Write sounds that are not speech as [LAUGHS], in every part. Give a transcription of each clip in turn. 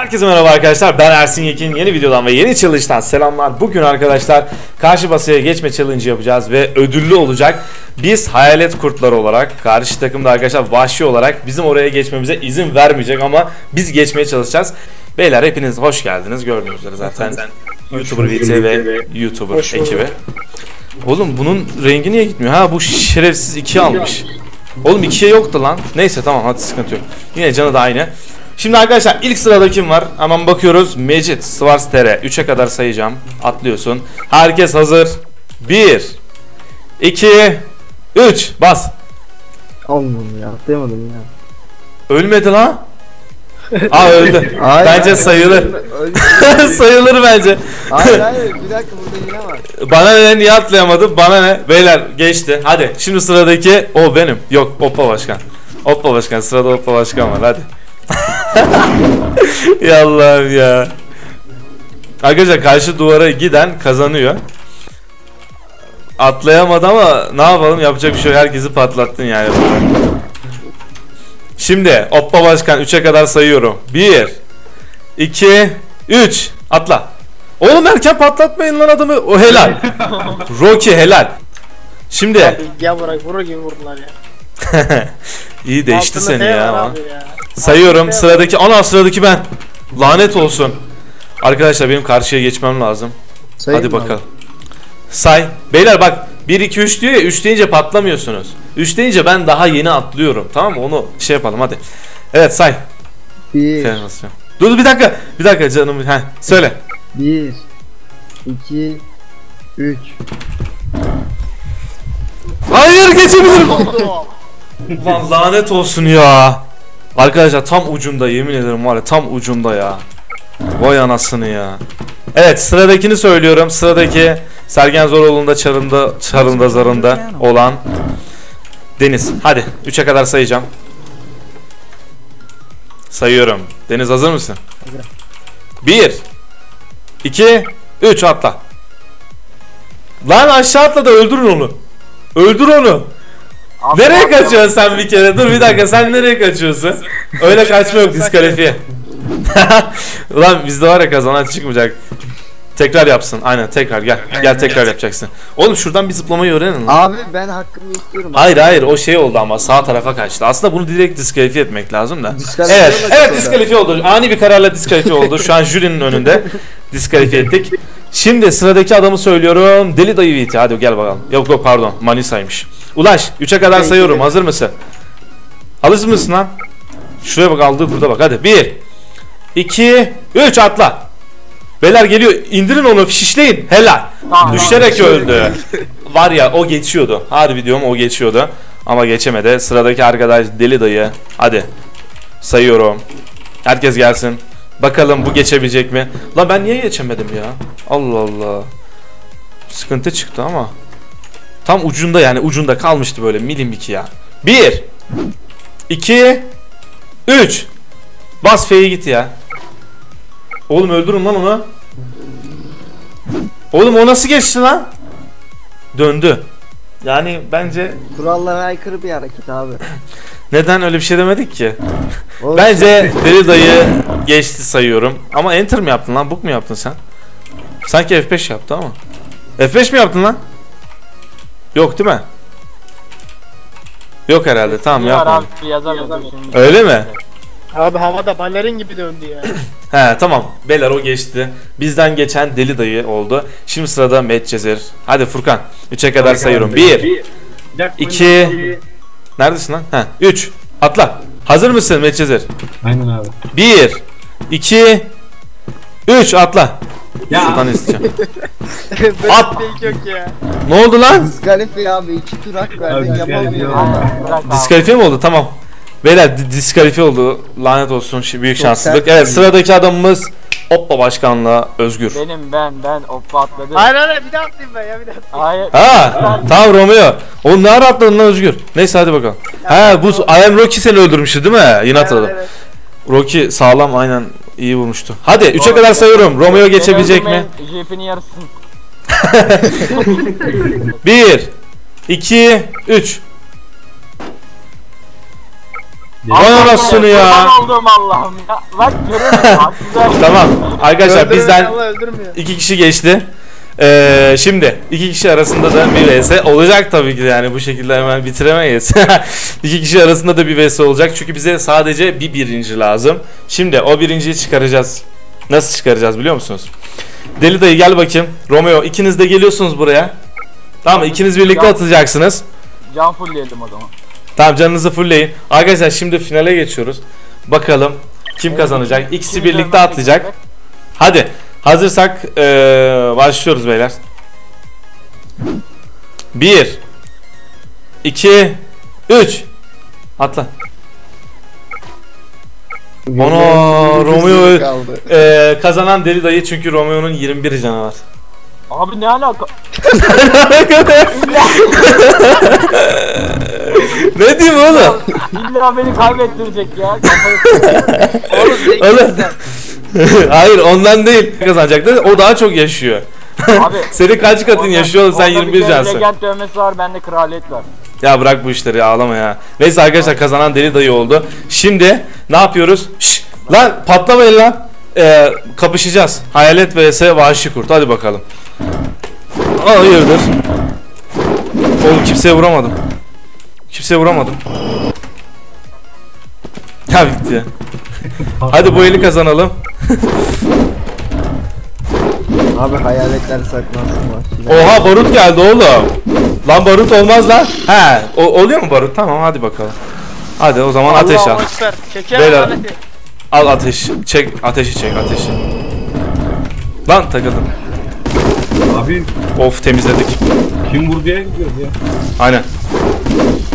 Herkese merhaba arkadaşlar. Ben Ersin Yekin. Yeni videodan ve yeni challenge'dan selamlar. Bugün arkadaşlar karşı basaya geçme challenge yapacağız ve ödüllü olacak. Biz hayalet kurtları olarak karşı takımda arkadaşlar vahşi olarak bizim oraya geçmemize izin vermeyecek ama biz geçmeye çalışacağız. Beyler hepiniz hoş geldiniz. Gördüğünüz üzere zaten YouTuber VT ve YouTuber Hoş ekibi. Oğlum bunun rengi niye gitmiyor? Ha bu şerefsiz 2 almış. Oğlum 2'ye yoktu lan. Neyse tamam hadi sıkıntı yok. Yine canı da aynı. Şimdi arkadaşlar ilk sırada kim var? Hemen bakıyoruz. Mecit Svarstere. 3'e kadar sayacağım. Atlıyorsun. Herkes hazır. 1 2 3 Bas. Olmadı ya atlayamadım ya. Ölmedi lan. [LAUGHS] Aa öldü. Hayır, bence hayır, sayılır. [LAUGHS] Sayılır bence. hayır hayır bir dakika burada yine var. Bana ne niye atlayamadı? Bana ne? Beyler geçti. Hadi şimdi sıradaki o benim. Yok Oppa Başkan. Oppa Başkan sırada Oppa Başkan var hadi. [LAUGHS] [LAUGHS] ya Allah'ım ya. Arkadaşlar karşı duvara giden kazanıyor. Atlayamadı ama ne yapalım yapacak bir şey yok. Herkesi patlattın yani. Şimdi Oppa Başkan 3'e kadar sayıyorum. 1 2 3 Atla. Oğlum erken patlatmayın lan adamı. O helal. [LAUGHS] Rocky helal. Şimdi Ya bırak vurur gibi vurdular ya. [LAUGHS] iyi değişti Altında seni ya. ya. Sayıyorum sıradaki ana sıradaki ben. Lanet olsun. Arkadaşlar benim karşıya geçmem lazım. Sayayım Hadi bakalım. Say. Beyler bak 1 2 3 diyor ya 3 deyince patlamıyorsunuz. 3 deyince ben daha yeni atlıyorum. Tamam mı? Onu şey yapalım hadi. Evet say. abi? Bir, Şey basıyorum. Dur bir dakika. Bir dakika canım. Heh, söyle. bir, iki, üç. Hayır geçebilirim. [LAUGHS] Oldu. Lan lanet olsun ya. Arkadaşlar tam ucunda yemin ederim var ya tam ucunda ya. Vay anasını ya. Evet sıradakini söylüyorum. Sıradaki Sergen Zoroğlu'nda çarında çarında zarında olan Deniz. Hadi 3'e kadar sayacağım. Sayıyorum. Deniz hazır mısın? Hazırım. 1 2 3 atla. Lan aşağı atla da öldürün onu. Öldür onu. Nereye kaçıyorsun sen bir kere? Dur bir dakika sen nereye kaçıyorsun? Öyle kaçma yok diskalifiye. [LAUGHS] Ulan bizde var ya kazanan çıkmayacak. Tekrar yapsın. Aynen tekrar gel. Gel tekrar yapacaksın. Oğlum şuradan bir zıplamayı öğrenin lan. Abi ben hakkımı istiyorum. Hayır hayır o şey oldu ama sağ tarafa kaçtı. Aslında bunu direkt diskalifiye etmek lazım da. Diskalifiye Evet, olacak evet orada. diskalifiye oldu. Ani bir kararla diskalifiye oldu. Şu an jürinin önünde diskalifiye ettik. Şimdi sıradaki adamı söylüyorum. Deli dayı Viti. Hadi gel bakalım. Yok yok pardon. Manisa'ymış. Ulaş 3'e kadar sayıyorum. Hazır mısın? Hazır mısın lan? Şuraya bak aldığı burada bak. Hadi 1 2 3 atla. Beyler geliyor. İndirin onu. Şişleyin. Helal. Düşerek öldü. Var ya o geçiyordu. Harbi diyorum o geçiyordu. Ama geçemedi. Sıradaki arkadaş deli dayı. Hadi. Sayıyorum. Herkes gelsin. Bakalım bu geçebilecek mi? Lan ben niye geçemedim ya? Allah Allah. Sıkıntı çıktı ama. Tam ucunda yani ucunda kalmıştı böyle milim iki ya. 1 2 3 Bas F'ye git ya. Oğlum öldürün lan onu. Oğlum o nasıl geçti lan? Döndü. Yani bence Kurallara aykırı bir hareket abi. [LAUGHS] neden öyle bir şey demedik ki? Oğlum, Bence deli dayı geçti sayıyorum. Ama enter mi yaptın lan? Book mu yaptın sen? Sanki F5 yaptı ama. F5 mi yaptın lan? Yok değil mi? Yok herhalde. Tamam yapmadım. Öyle mi? Abi havada balerin gibi döndü ya. [CLEARS THROAT] He tamam. Beyler o geçti. Bizden geçen deli dayı oldu. Şimdi sırada Medcezir. Hadi Furkan. 3'e kadar sayıyorum. 1 2 Neredesin lan? He 3 Atla. Hazır mısın Medcezir? Aynen abi. 1 2 3 atla. Ya Şuradan isteyeceğim. [LAUGHS] Böyle At. bir fake yok ya. Ne oldu lan? Diskalifiye abi iki tur hak verdin yapamıyorum. Diskalifiye mi oldu? Tamam. Beyler di- diskalifiye oldu. Lanet olsun. Şi- Büyük Çok şanssızlık. sert Evet sıradaki adamımız Oppa Başkan'la Özgür. Benim ben ben oppa atladım. Hayır hayır bir daha atlayayım ben ya bir daha atlayayım. Hayır. Ha tamam Romeo. Oğlum ne ara atladın lan Özgür? Neyse hadi bakalım. Ha bu I am Rocky seni öldürmüştü değil mi? Yine hatırladım. Evet, Rocky sağlam aynen iyi vurmuştu. Hadi 3'e kadar sayıyorum. Romeo geçebilecek mi? Jeep'in yarısını. 1 2 3 Vay anasını ya. Kurban oldum Allah'ım ya. Bak görüyor musun? Bak, [LAUGHS] güzel. Tamam arkadaşlar Öldürmüyor, bizden Allah öldürmüyor. iki kişi geçti. Ee, şimdi iki kişi arasında da bir vs olacak tabii ki de yani bu şekilde hemen bitiremeyiz. [LAUGHS] iki kişi arasında da bir vs olacak çünkü bize sadece bir birinci lazım. Şimdi o birinciyi çıkaracağız. Nasıl çıkaracağız biliyor musunuz? Deli dayı gel bakayım. Romeo ikiniz de geliyorsunuz buraya. Tamam mı? İkiniz birlikte atacaksınız. Can fullleyelim o zaman. Tamam canınızı fullleyin. Arkadaşlar şimdi finale geçiyoruz. Bakalım kim kazanacak? İkisi birlikte atlayacak. Hadi hazırsak eee, başlıyoruz beyler. 1 2 3 Atla. Ana Romeo eee, kazanan deli dayı çünkü Romeo'nun 21 canı var. Abi ne alaka? ne diyeyim oğlum? İlla beni kaybettirecek ya. Oğlum Oğlum. Hayır ondan değil kazanacaktı. O daha çok yaşıyor. Abi. Senin kaç katın yaşıyor oğlum sen onda 21 bir de cansın. Legend dövmesi var bende kraliyet var. Ya bırak bu işleri ağlama ya. Neyse arkadaşlar kazanan deli dayı oldu. Şimdi ne yapıyoruz? Şşş, lan patlamayın lan. Ee, kapışacağız. Hayalet vs vahşi kurt. Hadi bakalım. Hayırdır? Oğlum kimseye vuramadım. Kimseye vuramadım. Ya bitti ya. [LAUGHS] Hadi bu eli kazanalım. [LAUGHS] Abi hayaletler saklansın var. Oha barut geldi oğlum. Lan barut olmaz lan. He, o, oluyor mu barut? Tamam hadi bakalım. Hadi o zaman ateş al. Beyler. Al ateş. Çek ateşi çek ateşi. Lan takıldım. Abi Of temizledik. kim vurduya gidiyoruz ya? Aynen.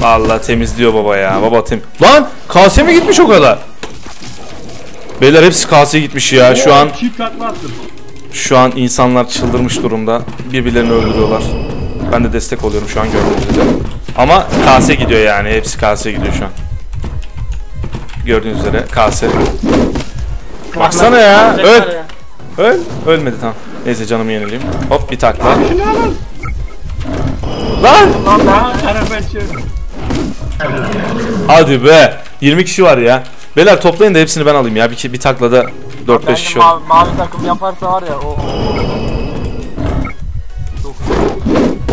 Allah temizliyor baba ya. Baba tem. Lan kase mi gitmiş o kadar? Beyler hepsi kaseye gitmiş ya. Şu an Çift takla attım. şu an insanlar çıldırmış durumda. Birbirlerini öldürüyorlar. Ben de destek oluyorum şu an gördüğünüz üzere. Ama kase gidiyor yani. Hepsi kase gidiyor şu an. Gördüğünüz üzere kase. Baksana ya. Öl. Öl. Ölmedi tamam. Neyse canımı yenileyim. Hop bir takla. Lan! Hadi be. 20 kişi var ya. Beyler toplayın da hepsini ben alayım ya. Bir, bir taklada 4-5 Bence kişi olur. mavi, mavi takım yaparsa var ya o.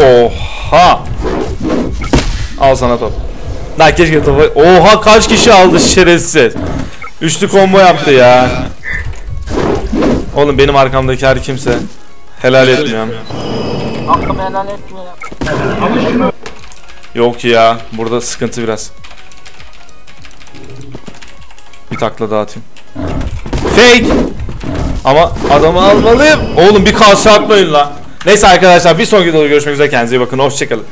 Oha! Al sana top. Lan keşke topu... Oha kaç kişi aldı şerefsiz. Üçlü combo yaptı ya. Oğlum benim arkamdaki her kimse helal etmiyorum. Hakkımı helal etmiyor. Yok ya burada sıkıntı biraz. Bir takla daha atayım. Fake! Ama adamı almalıyım. Oğlum bir kase atmayın lan. Neyse arkadaşlar bir sonraki videoda görüşmek üzere kendinize iyi bakın hoşçakalın.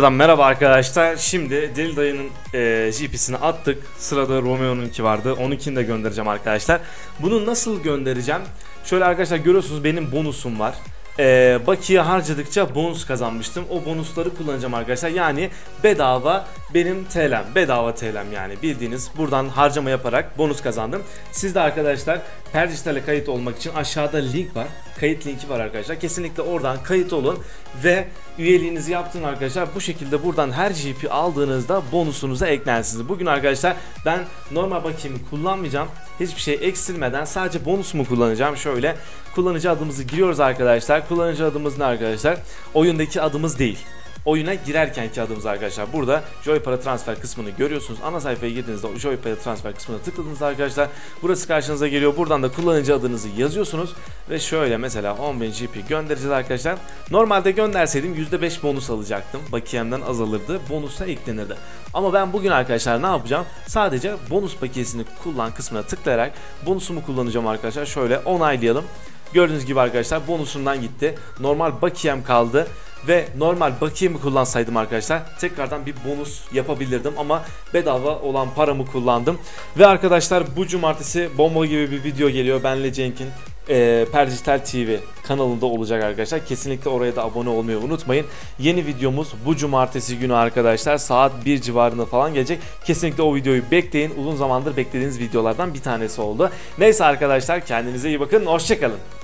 Adam merhaba arkadaşlar. Şimdi Deli Dayı'nın e, GP'sini attık. Sırada Romeo'nunki vardı. Onunkini de göndereceğim arkadaşlar. Bunu nasıl göndereceğim? Şöyle arkadaşlar görüyorsunuz benim bonusum var. E, bakiye harcadıkça bonus kazanmıştım. O bonusları kullanacağım arkadaşlar. Yani bedava benim TL'm. Bedava TL'm yani. Bildiğiniz buradan harcama yaparak bonus kazandım. Siz de arkadaşlar Perdijital'e kayıt olmak için aşağıda link var. Kayıt linki var arkadaşlar. Kesinlikle oradan kayıt olun ve üyeliğinizi yaptın arkadaşlar. Bu şekilde buradan her GP aldığınızda bonusunuza eklersiniz. Bugün arkadaşlar ben normal bakiyemi kullanmayacağım. Hiçbir şey eksilmeden sadece bonusumu kullanacağım. Şöyle kullanıcı adımızı giriyoruz arkadaşlar. Kullanıcı adımız ne arkadaşlar? Oyundaki adımız değil oyuna girerkenki adımız arkadaşlar. Burada Joy Para Transfer kısmını görüyorsunuz. Ana sayfaya girdiğinizde Joy Para Transfer kısmına tıkladığınızda arkadaşlar burası karşınıza geliyor. Buradan da kullanıcı adınızı yazıyorsunuz ve şöyle mesela 10.000 GP göndereceğiz arkadaşlar. Normalde gönderseydim %5 bonus alacaktım. Bakiyemden azalırdı. Bonusa eklenirdi. Ama ben bugün arkadaşlar ne yapacağım? Sadece bonus paketini kullan kısmına tıklayarak bonusumu kullanacağım arkadaşlar. Şöyle onaylayalım. Gördüğünüz gibi arkadaşlar bonusundan gitti. Normal bakiyem kaldı ve normal bakiyemi kullansaydım arkadaşlar tekrardan bir bonus yapabilirdim ama bedava olan paramı kullandım. Ve arkadaşlar bu cumartesi bomba gibi bir video geliyor. Benle Cenk'in e, Perdijital TV kanalında olacak arkadaşlar. Kesinlikle oraya da abone olmayı unutmayın. Yeni videomuz bu cumartesi günü arkadaşlar saat 1 civarında falan gelecek. Kesinlikle o videoyu bekleyin. Uzun zamandır beklediğiniz videolardan bir tanesi oldu. Neyse arkadaşlar kendinize iyi bakın. Hoşçakalın.